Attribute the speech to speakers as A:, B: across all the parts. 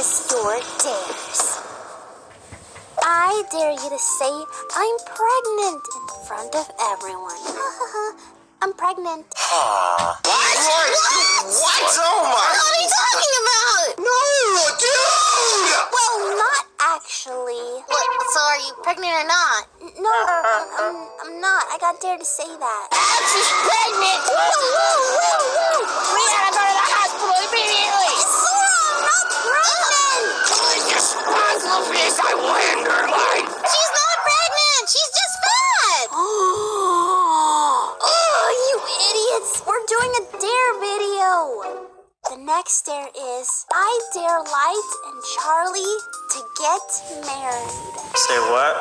A: Alexis Squad your dares. I dare you to say I'm pregnant in front of everyone. I'm pregnant.
B: What? What? What? Oh my!
A: What are you talking about?
B: No, dude!
A: Well, not actually.
C: What? So are you pregnant or not?
A: No, I'm, I'm, I'm not. I got dare to say that.
C: She's pregnant!
A: Whoa, whoa, whoa, whoa!
C: We gotta go to the hospital immediately!
A: Sora, I'm not pregnant!
B: Just puzzle face, I wonder, like.
C: She's not pregnant! She's just fat!
A: Oh, you idiots! We're doing a dare video. The next dare is I dare Light and Charlie to get married.
D: Say what?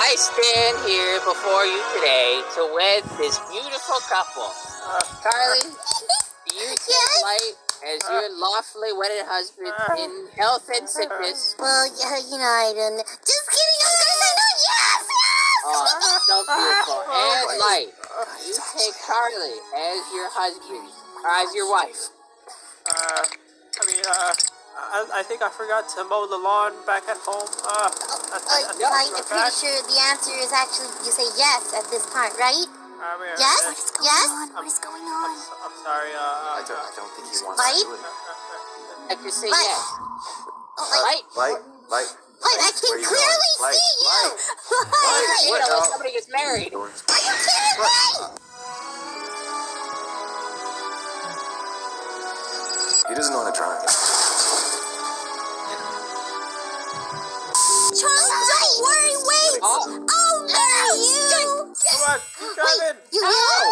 E: I stand here before you today to wed this beautiful couple. Uh, Charlie, do you take light as your lawfully wedded husband in health and sickness?
C: Well, yeah, you know, I don't know. Just kidding, of course I know! Yes! Yes!
E: Oh, so beautiful. And light, you take Charlie as your husband, or as your wife.
D: Uh, I mean, uh, I, I think I forgot to mow the lawn back at home. Uh, oh, I, I,
C: uh,
D: I'm
C: I'm pretty sure the answer is actually you say yes at this part, right?
D: I mean,
C: Yes?
D: uh,
A: What is going
C: Yes?
A: on? What is going
D: I'm,
A: on?
D: s- I'm sorry. Uh, uh,
B: I don't, I don't think he wants
C: Light?
B: to do it.
E: I just say
C: Light.
E: yes.
C: Oh, like,
E: Light,
B: Light, light.
C: Light, I can
B: Where you
C: clearly
B: going? Light,
C: see you!
B: light.
C: Light!
E: you
B: What
E: know, when
B: the-
E: somebody gets married.
C: Are you kidding me?
D: Keep driving.
C: You will?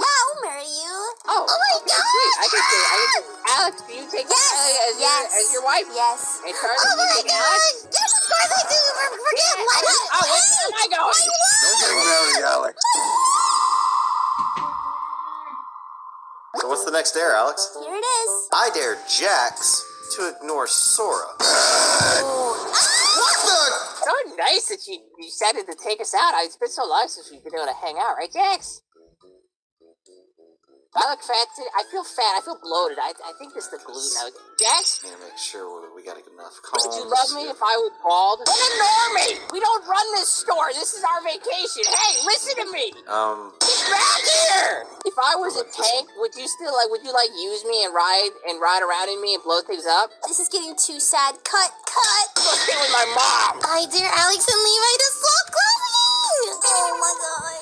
A: Yeah, I'll marry you.
E: Oh,
C: Oh my
E: okay, sweet. I can say, I can say, Alex, do you take
A: Yes.
E: Charlie as,
A: yes.
E: your, as your wife?
A: Yes.
E: And Charlie,
C: Oh
E: do you
C: my
E: take Alex?
C: god! Yes, of course I do! For- Forget
E: Yeah,
C: what?
E: I- oh, wait, where am I going?
B: No getting married, Alex. So what's the next dare, Alex?
A: Here it is.
B: I dare Jax to ignore Sora.
A: Oh.
B: What the?
E: So nice that you you decided to take us out. It's been so long since we've been able to hang out, right, Jax? I look fat. Today. I feel fat. I feel bloated. I, I think it's the gluten. I was, Jax,
B: Need to make sure we got enough combs.
E: would you love me if I was bald? Don't ignore me. We don't run this store. This is our vacation. Hey, listen to me.
B: Um,
E: Get back here! If I was a tank, would you still like? Would you like use me and ride and ride around in me and blow things up?
A: This is getting too sad. Cut, cut.
E: Go stay with my mom.
C: I dare Alex and Levi to swap clothing!
A: Oh my god.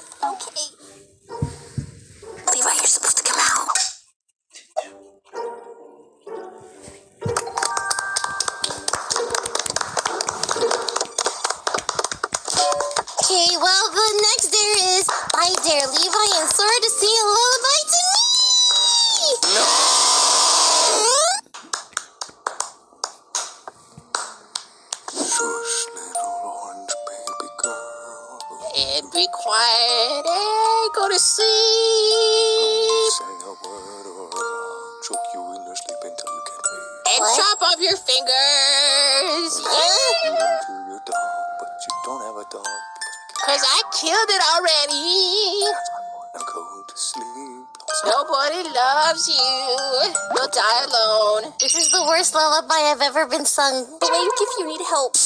E: Be quiet and go to sleep.
F: Say a word or I'll choke you in your sleep until you get me.
E: And
C: What?
E: chop off your fingers.
F: Feed them to your dog, but you don't have a dog
E: Cause I killed it already.
F: because I wanna go to sleep.
E: Nobody loves you. You'll die alone.
C: This is the worst lullaby I've ever been sung.
A: Blink if you need help.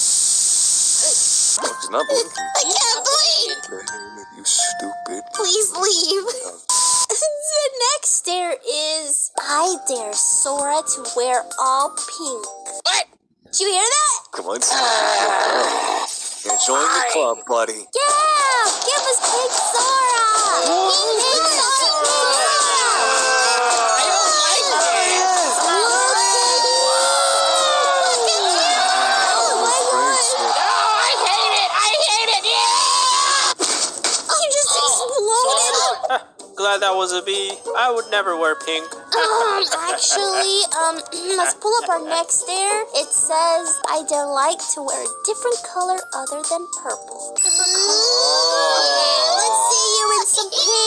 F: It's not.
C: I can't!
F: Blame you stupid.
C: Please leave.
A: the next dare is I dare Sora to wear all pink.
E: What?
A: Did you hear that?
F: Come on, yeah, join the club, buddy.
A: Yeah! Give us pink Sora! Pink Sora!
E: I don't like this.
A: Oh my god!
E: No, I hate it. I hate it. Yeah.
A: You just exploded!
D: Glad that was a B. I would never wear pink.
A: Um, actually, um, let's pull up our next dare. It says, I dare like to wear a different color other than purple. Different color? Let's see you in some pink. Pink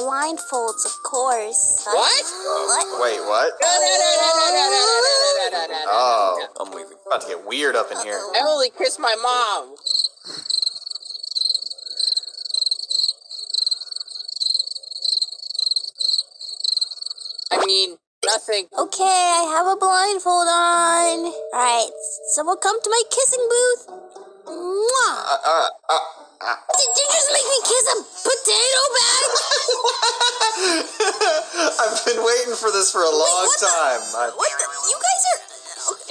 A: blindfolds, of course.
E: What?
A: What?
G: Wait, what?
E: No, no, no, no, no, no, no, no, no, no, no, no.
G: Oh,
F: I'm leaving.
G: about to get weird up in here.
E: I only kissed my mom. I mean, nothing.
A: Okay, I have a blindfold on. Alright, someone come to my kissing booth. Mwah!
G: Uh, uh, uh, uh.
A: Did you just make me kiss a potato bag?
G: I've been waiting for this for a long
A: what the-
G: time. I-
A: What the? You guys are.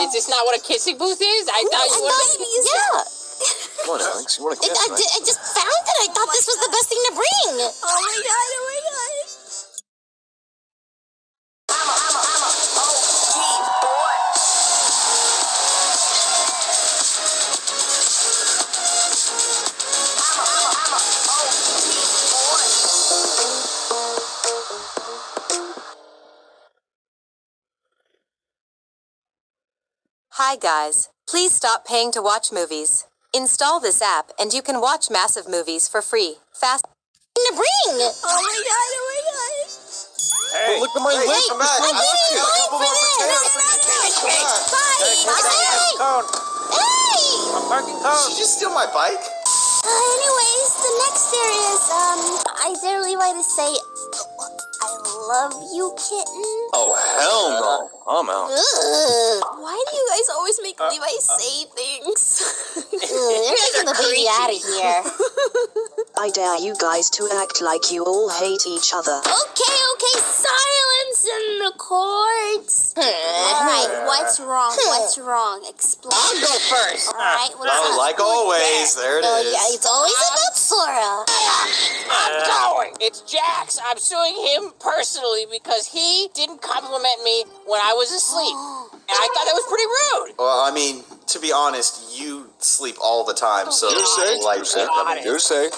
E: Is this not what a kissing booth is? I thought you
A: I
E: wanted.
C: Yeah.
F: Come on, Alex. You want to kiss,
C: I,
F: right?
C: di- I just found it. I thought this was the best thing to bring.
A: Oh my god! Oh my god!
H: Hi guys, please stop paying to watch movies. Install this app and you can watch massive movies for free. Fast
C: To bring.
A: Oh my god! Oh my god!
D: Hey,
F: Look at my
G: Hey,
F: lips.
G: come
F: I'm
G: back.
F: still
G: I
F: watching.
G: got a couple more potatoes for you. Come on.
A: Bye!
D: cone.
C: Hey.
D: I'm parking
G: Did
D: cone.
G: you just steal my bike?
A: Uh, anyways, the next there is, um, I dare Levi to say, I love you, kitten.
F: Oh, hell no. I'm out.
C: Ugh.
A: Why do you guys always make uh, Levi uh. say things?
C: You're taking the baby out of here.
I: I dare you guys to act like you all hate each other.
A: okay, okay, silence in the courts. Alright, what's wrong? What's wrong? Explain.
E: I'll go first.
A: Alright, what's
G: Oh,
A: up?
G: like always, there it
C: Oh,
G: is.
C: yeah, it's always about Sora.
E: I'm going. It's Jax. I'm suing him personally because he didn't compliment me when I was asleep. And I thought that was pretty rude.
G: Well, I mean, to be honest, you sleep all the time, oh, so
F: You say?
G: like,
F: You say? I mean, you say?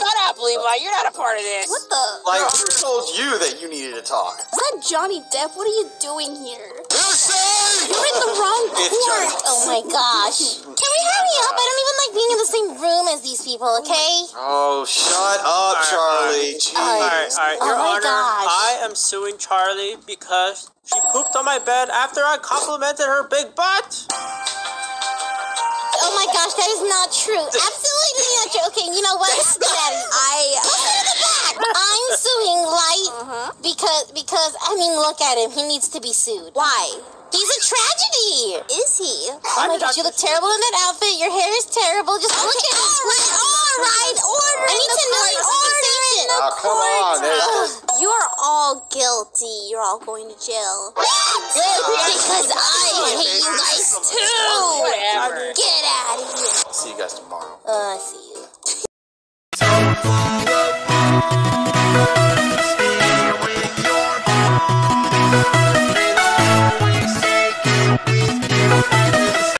E: Shut up, Levi. You're not a part of this.
A: What the?
G: like who told you that you needed to talk?
A: Is that Johnny Depp? What are you doing here?
G: You say?
A: You're in the wrong
G: It's
A: court.
C: Oh my gosh. Can we hurry up? I don't even like being in the same room as these people, okay?
G: Oh, shut up, Charlie. Jeez.
D: Alright, alright,
C: Oh
D: Your
C: my
D: Honor,
C: gosh.
D: I am suing Charlie because she pooped on my bed after I complimented her big butt.
C: Oh my gosh, that is not true. Absolutely not true. Okay, you know what? Get out of.
A: I.
C: Listen to the back. I'm suing Light because because I mean look at him. He needs to be sued.
A: Why?
C: He's a tragedy.
A: Is he?
C: Oh my gosh, you look terrible in that outfit. Your hair is terrible. Just look at him.
A: All right, order.
C: I need
A: in
C: to
A: the
C: know
A: court.
C: your
A: Order in the
G: Oh, come on.
A: You're all guilty. You're all going to jail. Because I hate you guys too. Get out of here.
G: See you guys tomorrow.
C: Uh, see you fly